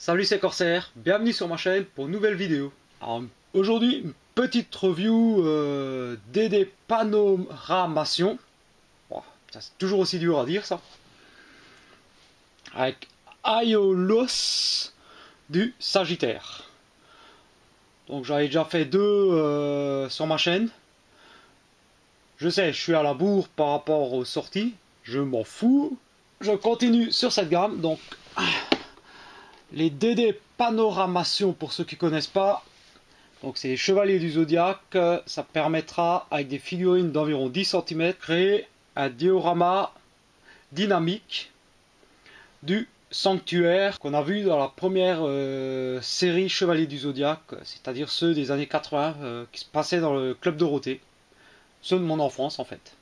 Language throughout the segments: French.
Salut c'est Corsair, bienvenue sur ma chaîne pour une nouvelle vidéo. Aujourd'hui, une petite review euh, DD Panoramation. c'est toujours aussi dur à dire ça. Avec Aiolos du Sagittaire. Donc j'avais déjà fait deux euh, sur ma chaîne. Je sais, je suis à la bourre par rapport aux sorties. Je m'en fous. Je continue sur cette gamme. Donc les DD Panoramation, pour ceux qui ne connaissent pas, donc c'est les Chevaliers du Zodiaque, ça permettra avec des figurines d'environ 10 cm créer un diorama dynamique du sanctuaire qu'on a vu dans la première euh, série Chevaliers du Zodiaque, c'est-à-dire ceux des années 80 euh, qui se passaient dans le club Dorothée, ceux de mon enfance en fait.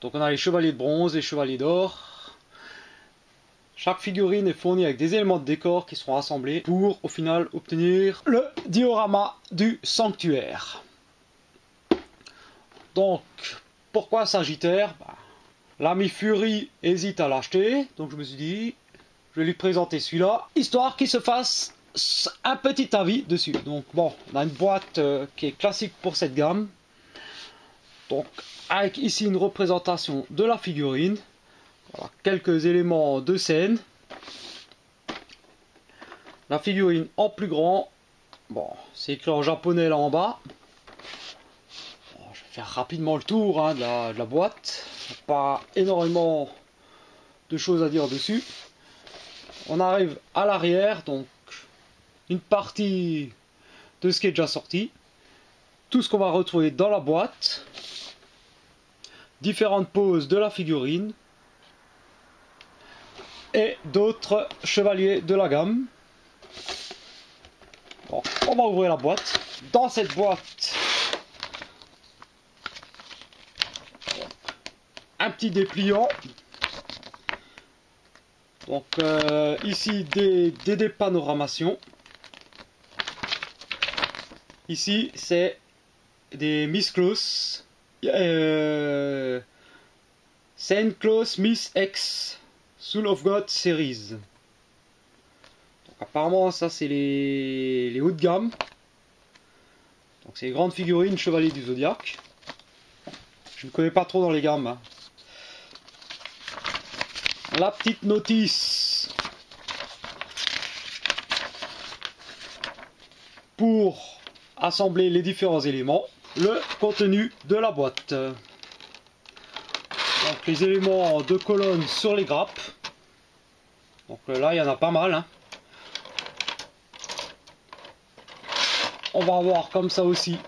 Donc on a les chevaliers de bronze, les chevaliers d'or, chaque figurine est fournie avec des éléments de décor qui seront assemblés pour au final obtenir le diorama du sanctuaire. Donc, pourquoi Sagittaire? Bah, L'ami Fury hésite à l'acheter, donc je me suis dit, je vais lui présenter celui-là, histoire qu'il se fasse un petit avis dessus. Donc bon, on a une boîte euh, qui est classique pour cette gamme. Donc avec ici une représentation de la figurine quelques éléments de scène. La figurine en plus grand. Bon, c'est écrit en japonais là en bas. je vais faire rapidement le tour hein, de, la, boîte. Pas énormément de choses à dire dessus. On arrive à l'arrière, donc une partie de ce qui est déjà sorti. Tout ce qu'on va retrouver dans la boîte. Différentes poses de la figurine d'autres chevaliers de la gamme. on va ouvrir la boîte. Dans cette boîte, un petit dépliant. Donc euh, ici des, des. Ici c'est des Miss Close. Euh, Saint Close Miss X Soul of God Series. apparemment ça c'est les, les hauts de gamme. Donc c'est les grandes figurines Chevalier du Zodiac. Je ne connais pas trop dans les gammes. Hein. La petite notice pour assembler les différents éléments. Le contenu de la boîte. Donc les éléments de colonne sur les grappes. Donc euh, là, il y en a pas mal. Hein. On va avoir comme ça aussi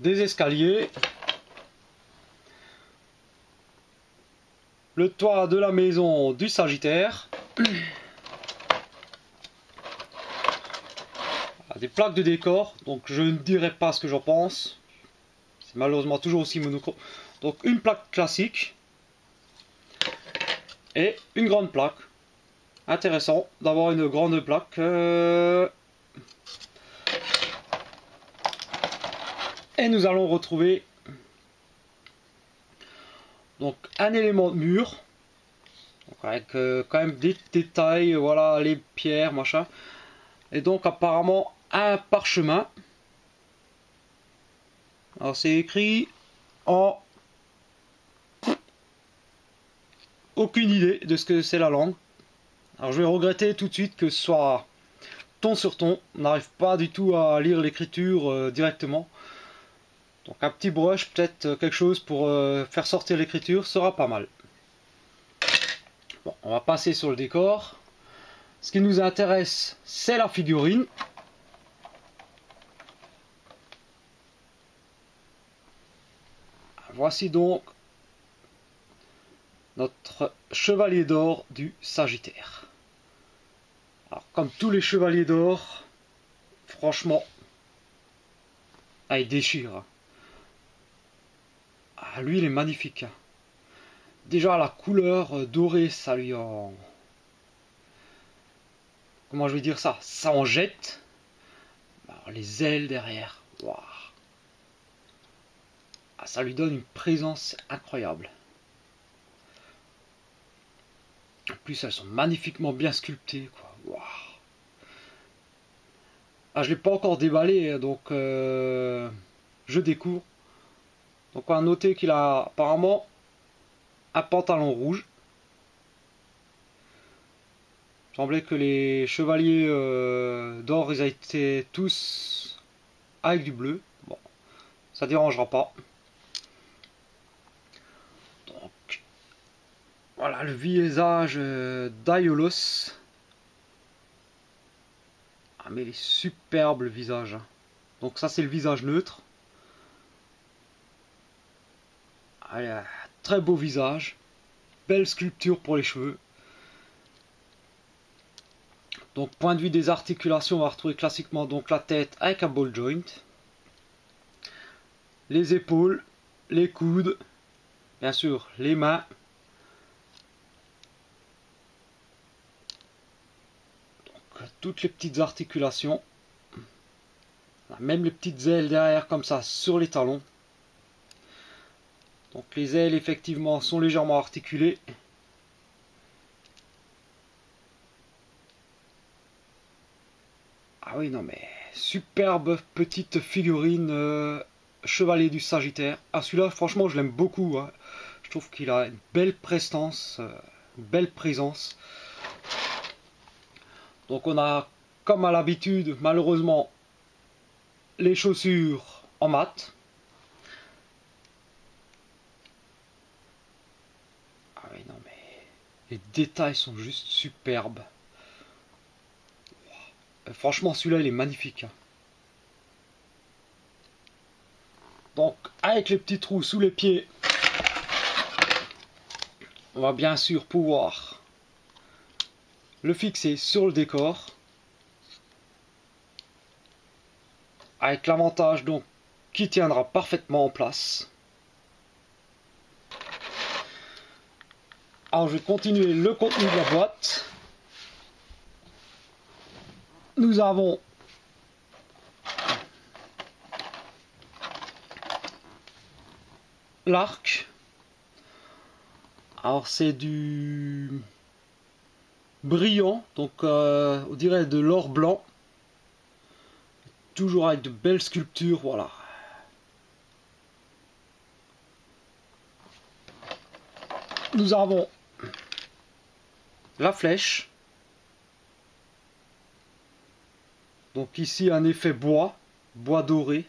des escaliers. Le toit de la maison du Sagittaire. Des plaques de décor, donc je ne dirai pas ce que j'en pense. C'est malheureusement toujours aussi monochrome. Donc une plaque classique et une grande plaque. Intéressant d'avoir une grande plaque. Euh. Et nous allons retrouver donc un élément de mur. avec euh, quand même des détails, voilà les pierres, machin. Et donc apparemment un parchemin. Alors c'est écrit en aucune idée de ce que c'est la langue. Alors je vais regretter tout de suite que ce soit ton sur ton. On n'arrive pas du tout à lire l'écriture euh, directement. Donc un petit brush, peut-être euh, quelque chose pour euh, faire sortir l'écriture sera pas mal. Bon, on va passer sur le décor. Ce qui nous intéresse, c'est la figurine. Voici donc notre chevalier d'or du Sagittaire. Alors, comme tous les chevaliers d'or, franchement, il déchire. Ah, lui, il est magnifique. Déjà, la couleur dorée, ça lui en... Comment je vais dire ça? Ça en jette. les ailes derrière. Ah, ça lui donne une présence incroyable. Plus, elles sont magnifiquement bien sculptées. Quoi. Ah, je l'ai pas encore déballé, donc euh, je découvre. Donc on va noter qu'il a apparemment un pantalon rouge. Il semblait que les chevaliers euh, d'or, ils étaient tous avec du bleu. Bon, ça dérangera pas. Voilà le visage euh, d'Aiolos. Ah mais il est superbe le visage. Hein. Donc ça c'est le visage neutre. Allez, très beau visage. Belle sculpture pour les cheveux. Donc point de vue des articulations, on va retrouver classiquement donc la tête avec un ball joint. Les épaules, les coudes, bien sûr les mains. Donc les petites articulations. Même les petites ailes derrière comme ça sur les talons. Donc les ailes effectivement sont légèrement articulées. Ah oui, non mais superbe petite figurine euh, chevalier du Sagittaire. Ah celui-là, franchement, je l'aime beaucoup. Hein. Je trouve qu'il a une belle prestance, euh, une belle présence. Donc on a, comme à l'habitude, malheureusement, les chaussures en mat. Ah oui, non mais les détails sont juste superbes. Euh, franchement, celui-là, il est magnifique. Hein. Donc, avec les petits trous sous les pieds, on va bien sûr pouvoir le fixer sur le décor. Avec l'avantage donc qui tiendra parfaitement en place. Alors je vais continuer le contenu de la boîte nous avons l'arc. Alors c'est du brillant, donc euh, on dirait de l'or blanc. Toujours avec de belles sculptures, voilà. Nous avons la flèche. Donc ici un effet bois, bois doré.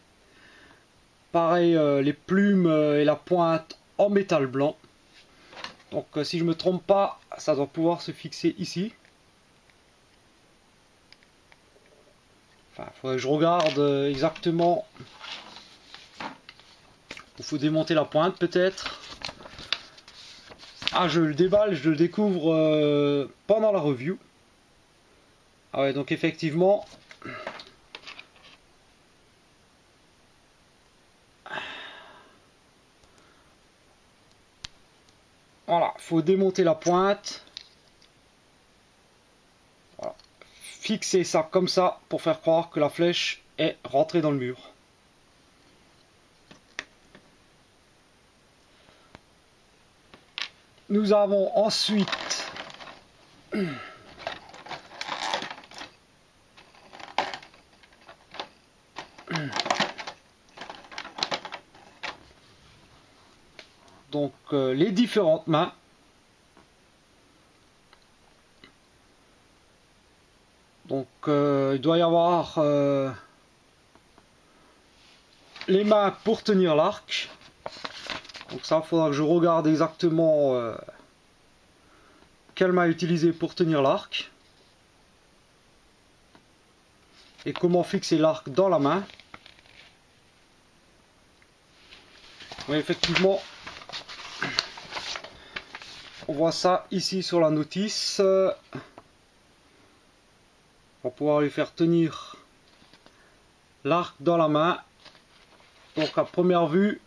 Pareil euh, les plumes euh, et la pointe en métal blanc. Donc euh, si je me trompe pas, ça doit pouvoir se fixer ici. Enfin, faudrait que je regarde exactement. Il faut démonter la pointe peut-être. Ah, je le déballe, je le découvre pendant la review. Ah ouais, donc effectivement, Voilà, faut démonter la pointe. Fixer ça comme ça pour faire croire que la flèche est rentrée dans le mur. Nous avons ensuite donc euh, les différentes mains. Donc euh, il doit y avoir euh, les mains pour tenir l'arc. Donc ça, il faudra que je regarde exactement quelle main utiliser pour tenir l'arc. Et comment fixer l'arc dans la main. Oui, effectivement, on voit ça ici sur la notice. Va pouvoir lui faire tenir l'arc dans la main. Donc à première vue,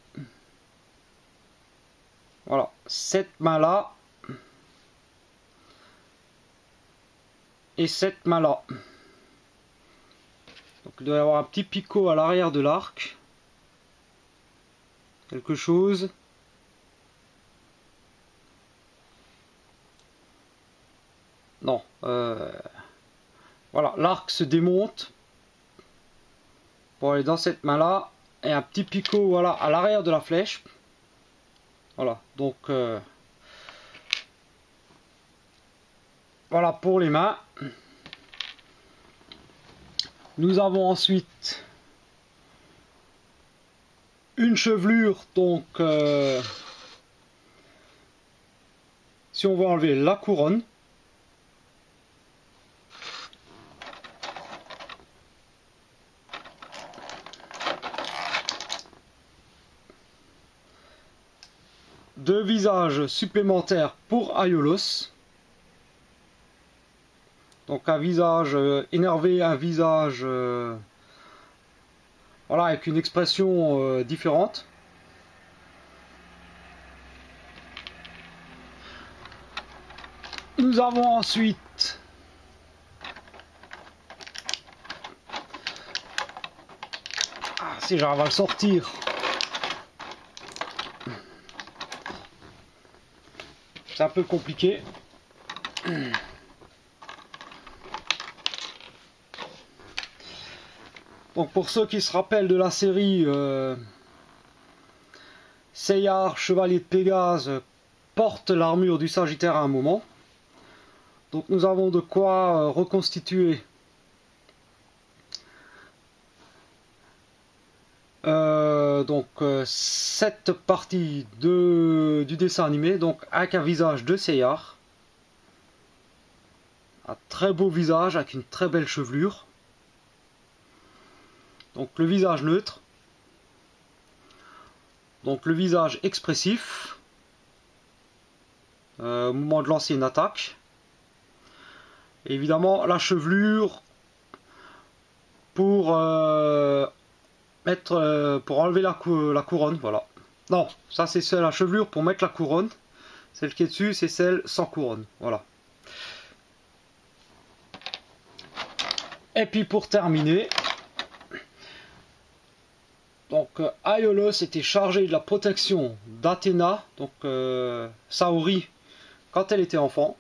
voilà, cette main là et cette main là. Donc il doit y avoir un petit picot à l'arrière de l'arc. Quelque chose. L'arc se démonte. Pour aller dans cette main là et un petit picot voilà à l'arrière de la flèche. Voilà donc euh, voilà pour les mains. Nous avons ensuite une chevelure donc euh, si on va enlever la couronne deux visages supplémentaires pour Aiolos. Donc un visage euh, énervé, un visage euh, voilà avec une expression euh, différente. Nous avons ensuite ah, si j'arrive à le sortir c'est un peu compliqué. Donc pour ceux qui se rappellent de la série euh, Seyar, Chevalier de Pégase, porte l'armure du Sagittaire à un moment. Donc nous avons de quoi euh, reconstituer Euh, donc euh, cette partie de, du dessin animé, donc avec un visage de Seyar. Un très beau visage avec une très belle chevelure. Donc le visage neutre. Donc le visage expressif. Euh, au moment de lancer une attaque. évidemment la chevelure pour mettre euh, pour enlever la, couronne, voilà. Non, ça c'est la chevelure pour mettre la couronne. Celle qui est dessus, c'est celle sans couronne, voilà. Et puis pour terminer, donc euh, Aiolos était chargé de la protection d'Athéna, donc euh, Saori, quand elle était enfant.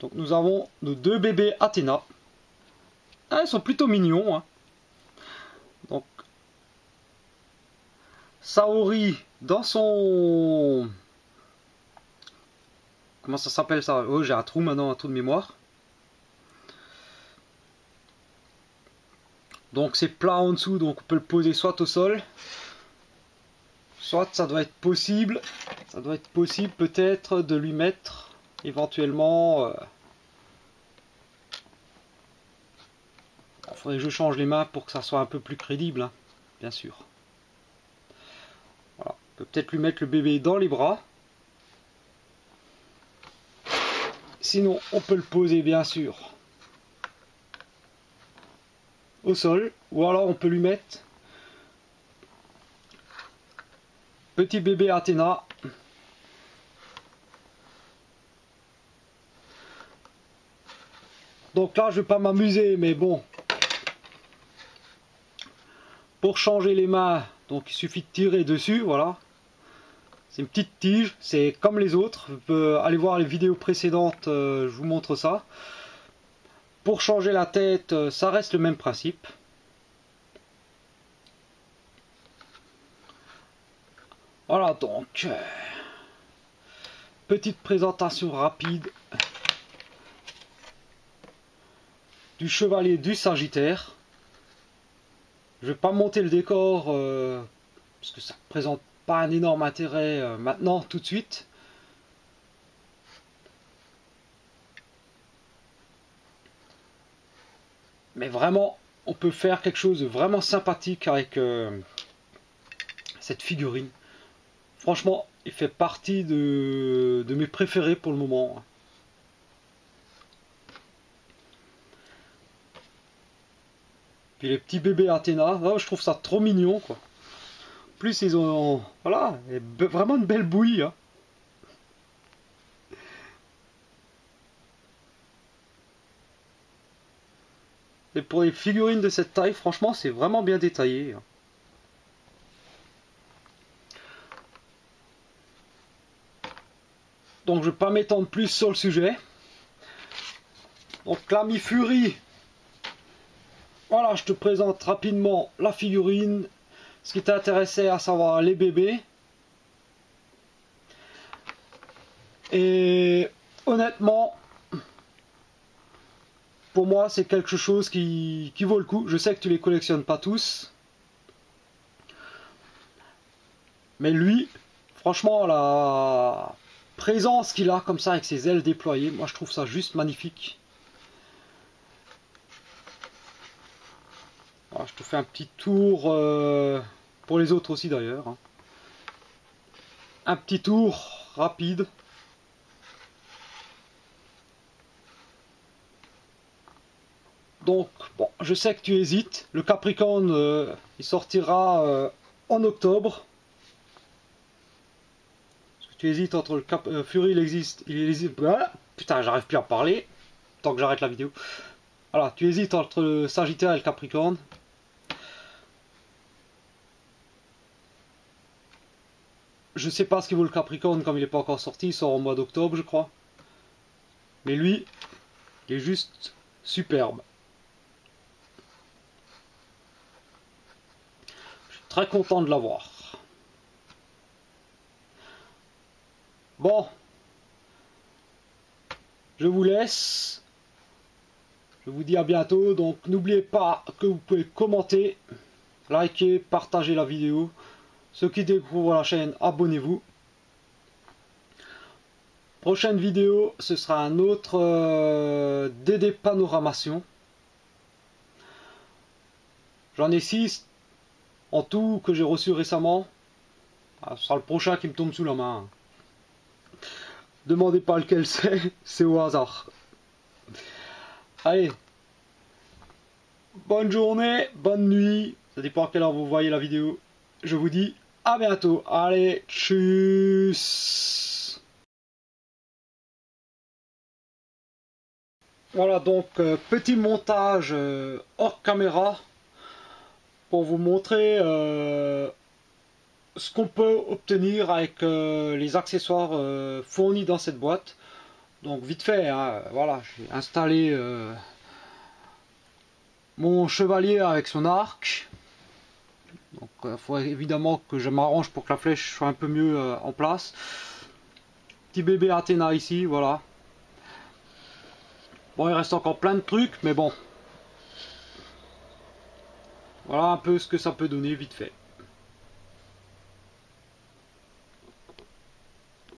Donc nous avons nos deux bébés Athéna. Ah, ils sont plutôt mignons. Hein. Saori, dans son... Comment ça s'appelle ça? Oh, j'ai un trou maintenant, un trou de mémoire. Donc c'est plat en dessous, donc on peut le poser soit au sol, soit ça doit être possible, ça doit être possible peut-être de lui mettre éventuellement... Euh, il faudrait que je change les mains pour que ça soit un peu plus crédible, hein, bien sûr peut-être lui mettre le bébé dans les bras. Sinon, on peut le poser bien sûr au sol. Ou alors on peut lui mettre petit bébé Athéna. Donc là, je vais pas m'amuser, mais bon. Pour changer les mains, donc il suffit de tirer dessus, voilà. C'est une petite tige, c'est comme les autres. Vous pouvez aller voir les vidéos précédentes, euh, je vous montre ça. Pour changer la tête, euh, ça reste le même principe. Voilà donc. Euh, petite présentation rapide du chevalier du Sagittaire. Je vais pas monter le décor parce que ça présente un énorme intérêt euh, maintenant, tout de suite. Mais vraiment, on peut faire quelque chose de vraiment sympathique avec euh, cette figurine. Franchement, il fait partie de, mes préférés pour le moment. Puis les petits bébés Athéna, oh, je trouve ça trop mignon quoi plus ils ont voilà vraiment une belle bouillie hein. et pour les figurines de cette taille franchement c'est vraiment bien détaillé hein. donc je vais pas m'étendre plus sur le sujet donc l'ami Fury voilà, je te présente rapidement la figurine, ce qui t'intéressait à savoir les bébés. Et honnêtement, pour moi, c'est quelque chose qui, vaut le coup. Je sais que tu les collectionnes pas tous. Mais lui, franchement, la présence qu'il a comme ça avec ses ailes déployées, moi je trouve ça juste magnifique. Je te fais un petit tour euh, pour les autres aussi d'ailleurs. Hein. Un petit tour rapide. Donc, bon, je sais que tu hésites. Le Capricorne, euh, il sortira euh, en octobre. Tu hésites entre le Cap Fury, il existe. Il existe. Putain, j'arrive plus à parler. Tant que j'arrête la vidéo. Voilà, tu hésites entre le Sagittaire et le Capricorne. Je sais pas ce qu'il vaut le Capricorne comme il n'est pas encore sorti, il sort au mois d'octobre je crois. Mais lui, il est juste superbe. Je suis très content de l'avoir. Bon. Je vous laisse. Je vous dis à bientôt. Donc n'oubliez pas que vous pouvez commenter, liker, partager la vidéo. Ceux qui découvrent la chaîne, abonnez-vous. Prochaine vidéo, ce sera un autre euh, DD Panoramation. J'en ai 6 en tout que j'ai reçu récemment. Ah, ce sera le prochain qui me tombe sous la main. Demandez pas lequel c'est, c'est au hasard. Allez. Bonne journée, bonne nuit. Ça dépend à quelle heure vous voyez la vidéo. Je vous dis à bientôt. Allez, tchuss Voilà donc euh, petit montage euh, hors caméra pour vous montrer euh, ce qu'on peut obtenir avec les accessoires fournis dans cette boîte. Donc vite fait, hein, voilà, j'ai installé mon chevalier avec son arc. Donc il faut évidemment que je m'arrange pour que la flèche soit un peu mieux euh, en place. Petit bébé Athéna ici, voilà. Bon, il reste encore plein de trucs, mais bon. Voilà un peu ce que ça peut donner vite fait.